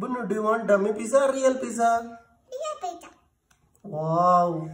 Bunu, do you want dummy pizza or real pizza? Real pizza. Wow.